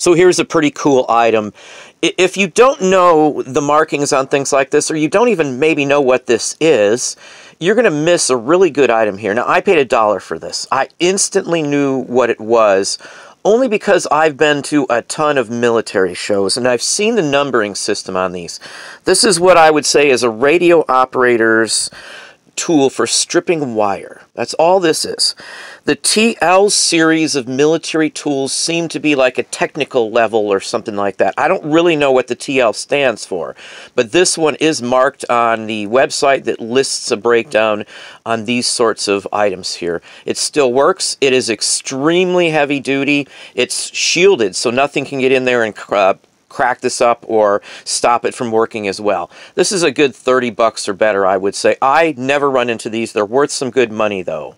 So here's a pretty cool item. If you don't know the markings on things like this, or you don't even maybe know what this is, you're going to miss a really good item here. Now, I paid a dollar for this. I instantly knew what it was only because I've been to a ton of military shows and I've seen the numbering system on these. This is what I would say is a radio operator's tool for stripping wire. That's all this is. The TL series of military tools seem to be like a technical level or something like that. I don't really know what the TL stands for, but this one is marked on the website that lists a breakdown on these sorts of items here. It still works. It is extremely heavy duty. It's shielded, so nothing can get in there and uh, crack this up or stop it from working as well. This is a good 30 bucks or better, I would say. I never run into these. They're worth some good money, though.